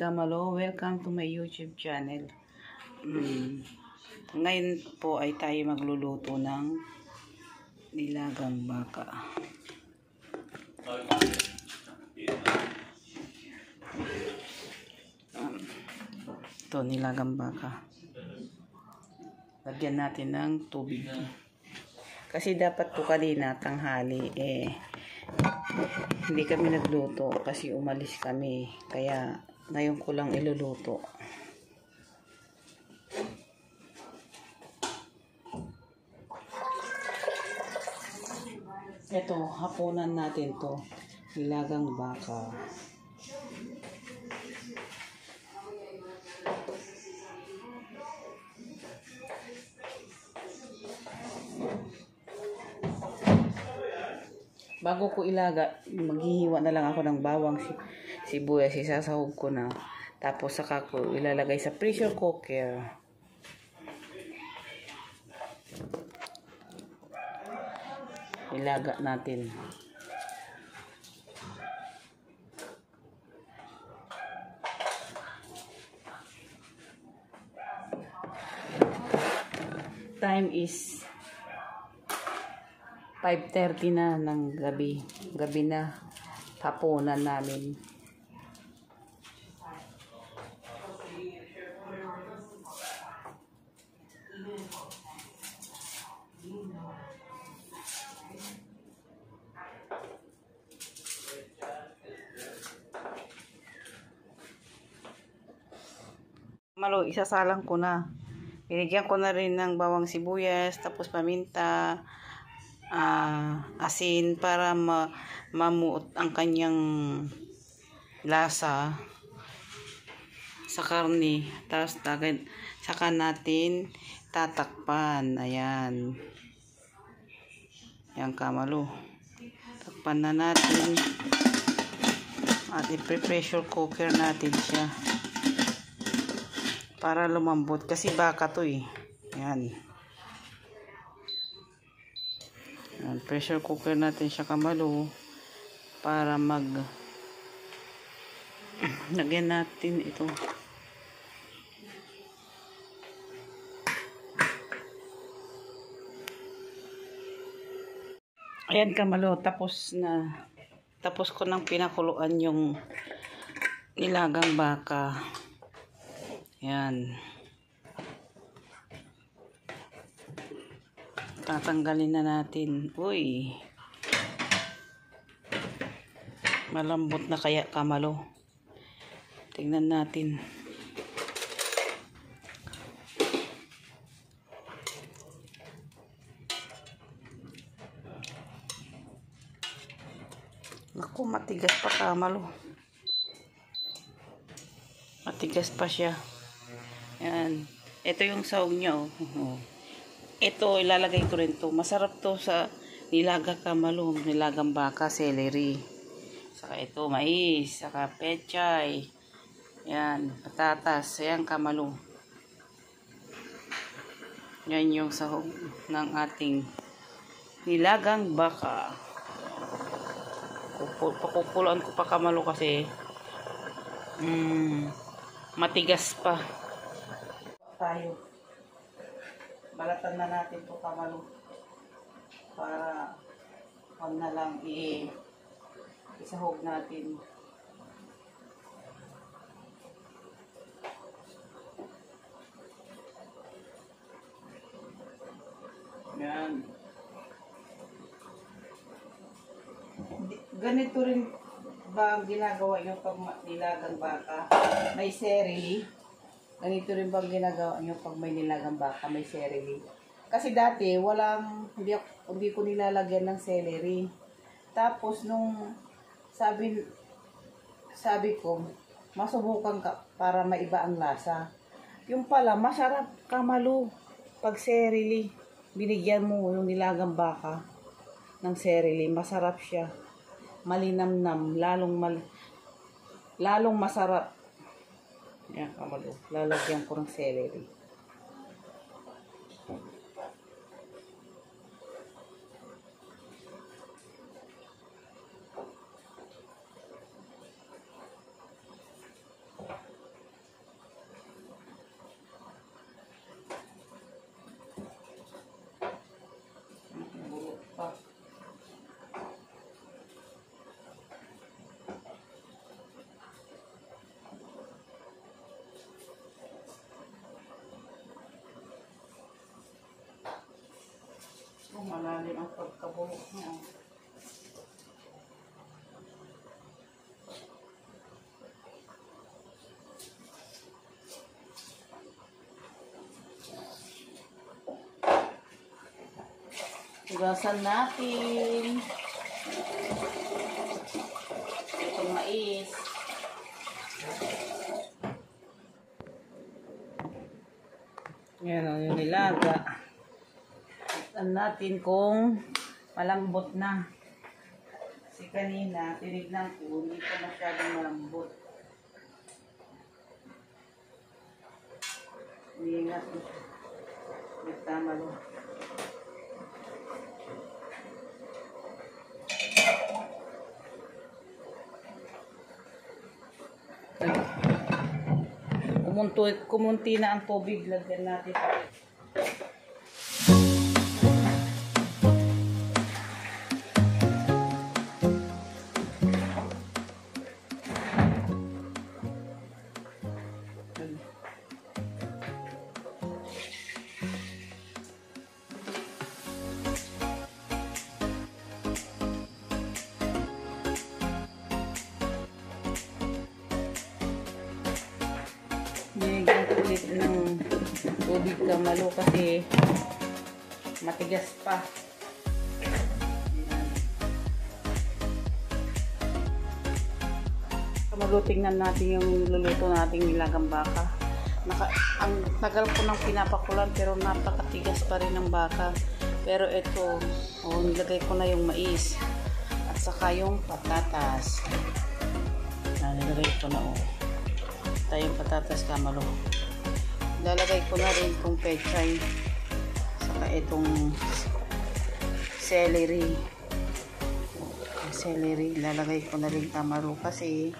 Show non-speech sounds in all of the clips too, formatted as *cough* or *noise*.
Kamalo, welcome to my YouTube channel. Mm. Ngayon po ay tayo magluluto ng nilagang baka. Ito, nilagang baka. Lagyan natin ng tubig. Kasi dapat po kanina, tanghali, eh, hindi kami nagluto kasi umalis kami. Kaya ngayon ko lang iluluto. Ito, hapunan natin to. Nilagang baka. Bago ko ilaga, maghihiwa na lang ako ng bawang si sibuyas, isasahog ko na. Tapos saka ko ilalagay sa pressure cooker. Ilaga natin. Time is 5.30 na ng gabi. Gabi na. Hapunan namin. Malo, isasalang ko na. Binigyan ko na rin ng bawang sibuyas, tapos paminta, ah, asin para ma mamuot ang kanyang lasa sa karne. Tapos tagad, saka natin tatakpan. Ayan. Yan kamalo. Takpan na natin. At i-pressure cooker natin siya. Para lumambot. Kasi baka to eh. Yan. Yan, pressure cooker natin siya kamalo para mag *clears throat* lagyan natin ito ayan kamalo tapos na tapos ko nang pinakuluan yung nilagang baka yan tatanggalin na natin. Uy. Malambot na kaya kamalo. Tingnan natin. Naku, matigas pa kamalo. Matigas pa siya. Yan. Ito yung sahog niya, oh. ito ilalagay ko rin to. Masarap to sa nilaga kamalo nilagang baka celery. Saka ito mais saka pechay. Yan patatas yan kamalo. Yan yung sahog ng ating nilagang baka. Pakukuloan ko pa kamalo kasi mm, matigas pa tayo. Balatan na natin to kamalo. Para wag na lang i isahog natin. Yan. Ganito rin ba ang ginagawa nyo pag nilagang baka may serili Ganito rin bang ginagawa nyo pag may nilagang baka, may celery? Kasi dati, walang, hindi, hindi ko nilalagyan ng celery. Tapos, nung sabi, sabi ko, masubukan ka para maiba ang lasa. Yung pala, masarap kamalo pag celery. Binigyan mo yung nilagang baka ng celery. Masarap siya. Malinamnam, lalong mal, lalong masarap yan, kamalo. Lalagyan ko ng celery. Malalim ang pagkabuhok niya. Hugasan natin. Itong mais. Yan ang yung nilaga. Natin kung malambot na. Kasi kanina, tinignan ko, hindi pa masyadong malambot. Hindi nga ito. Nagtama lo. Kumunto, kumunti na ang tubig. Lagyan natin. Tubig kamalo kasi matigas pa. Tingnan natin yung luluto nating nilagang baka. Naka, ang tagal ko nang pinapakulan pero napakatigas pa rin ng baka. Pero ito, oh, nilagay ko na yung mais. At saka yung patatas. Ah, nilagay ko na oh tayong patatas kamalo. Lalagay ko na rin itong pechay. Saka itong celery. Celery. Lalagay ko na rin kamalo kasi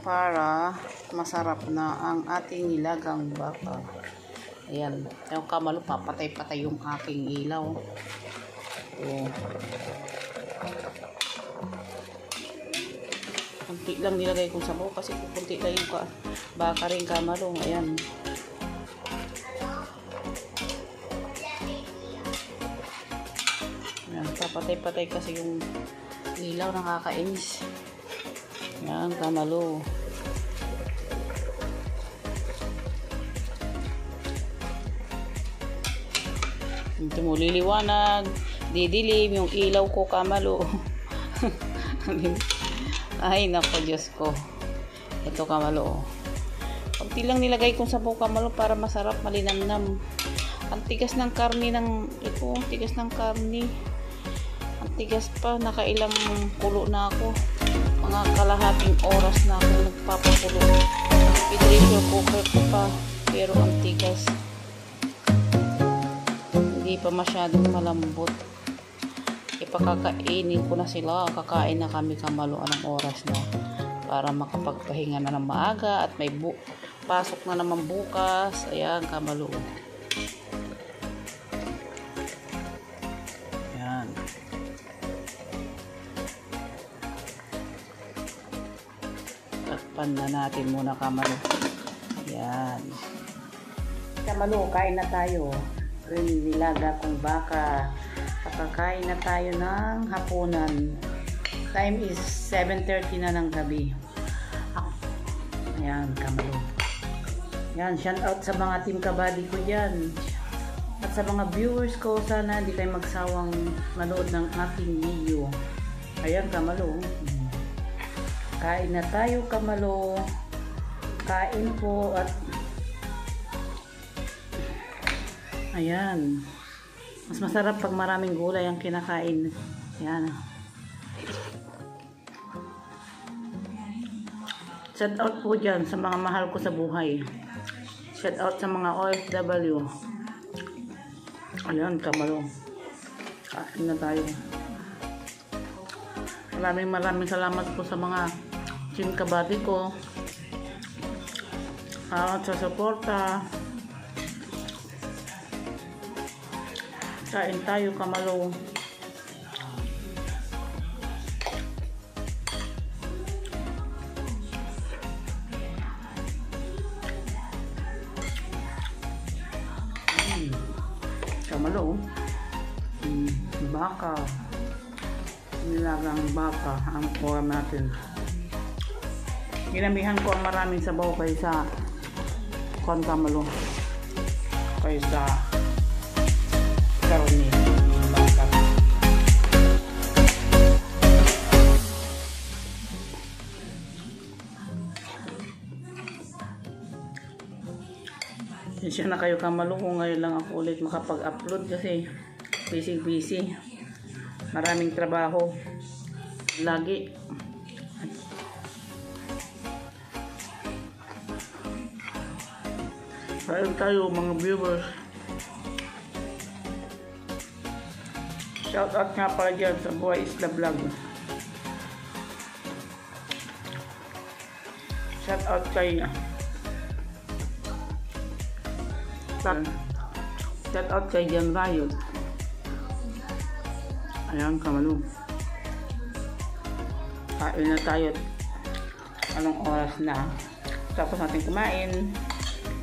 para masarap na ang ating nilagang baka. Ayan. Yung kamalo, papatay-patay yung aking ilaw. Oh. kunti lang nilagay kong sabaw kasi kunti lang yung ka, baka rin kamalong ayan ayan papatay-patay kasi yung ilaw nakakainis ayan kamalo ito mo liliwanag didilim yung ilaw ko kamalo *laughs* Ay, nako, Diyos ko. Ito kamalo. Kunti lang nilagay kong sabaw kamalo para masarap, malinamnam. Ang tigas ng karni ng, ito, tigas ng karni. Ang tigas pa, nakailang kulo na ako. Mga kalahating oras na ako nagpapakulo. Pressure cooker ko pa, pero ang tigas. Hindi pa masyadong malambot ipakakainin ko na sila. Kakain na kami kamalo ng oras na para makapagpahinga na ng maaga at may bu pasok na naman bukas. Ayan, kamalo. Takpan na natin muna kamalo. Ayan. Kamalo, kain na tayo. Rin nilaga kong baka. Kakakain na tayo ng hapunan. Time is 7.30 na ng gabi. Ayan, kamalo. Yan, shout out sa mga team kabady ko dyan. At sa mga viewers ko, sana hindi kayo magsawang manood ng aking video. Ayan, kamalo. Kain na tayo, kamalo. Kain po at Ayan. Mas masarap pag maraming gulay ang kinakain. Yan. Shout out po dyan sa mga mahal ko sa buhay. Shout out sa mga OFW. Ayan, kamalo. Kain na tayo. Maraming maraming salamat po sa mga team kabati ko. At sa suporta. Kain tayo kamalo. Mm. Kamalo. Mm. baka. Nilagang baka ang kuha natin. Ginamihan ko ang maraming sabaw kaysa kon kamalo. Kaysa karni. Siya na kayo kamalo kung ngayon lang ako ulit makapag-upload kasi busy busy. Maraming trabaho. Lagi. Ayun tayo mga viewers. Shout out nga pala dyan sa Buhay Isla Vlog. Shout out kay Shout, shout out kay Jan Riot. Ayan, kamalong. Kain na tayo. Anong oras na? Tapos natin kumain.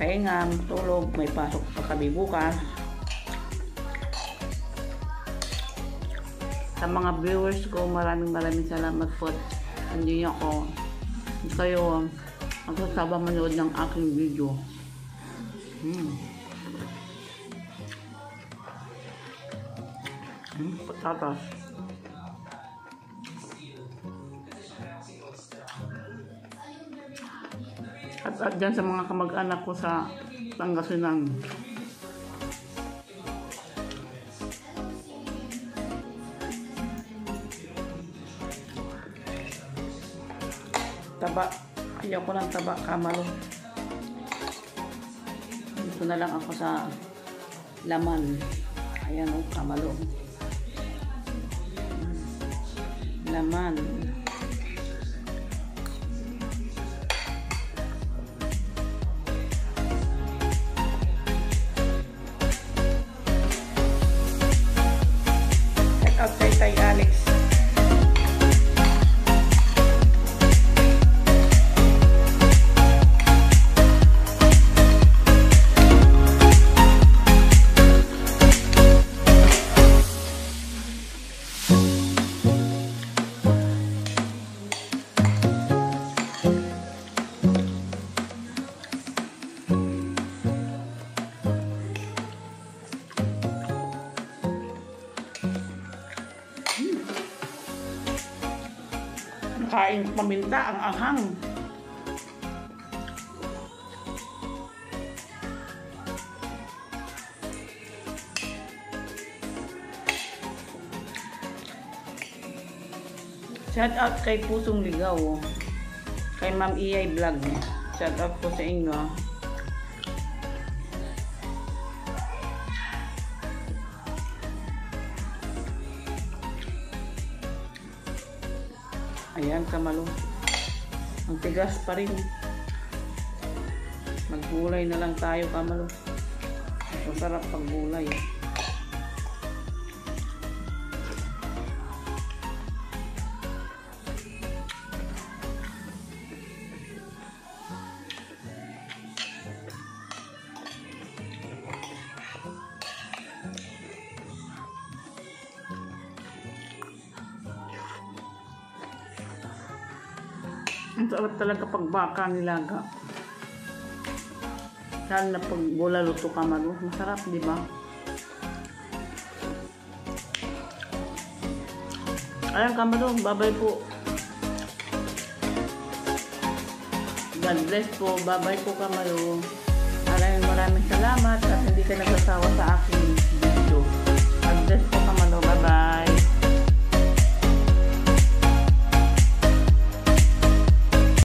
Pahinga, tulog, may pasok pa kami bukas. Sa mga viewers ko, maraming maraming salamat po. at Hindi niyo ako, kayo magsasaba manood ng aking video. Hmm. Hmm, patatas. At at dyan sa mga kamag-anak ko sa Pangasinan. Taba. Ayaw ko ng taba, kamalo. Dito na lang ako sa laman. Ayan o, kamalo. Laman. Check Kain paminta ang anghang. Shout out kay Pusong Ligaw. Kay Ma'am Iyay Vlog. Shout out po sa inyo. Ayan, kamalo. Ang tigas pa rin. Maggulay na lang tayo, kamalo. Masarap pag gulay. Sarap talaga pag baka nilaga. Lalo na pag bola luto ka man. Masarap, di ba? Ayan, kamalo. Bye-bye po. God bless po. Bye-bye po, kamalo. Maraming maraming salamat at hindi ka nagsasawa sa aking video. God bless po,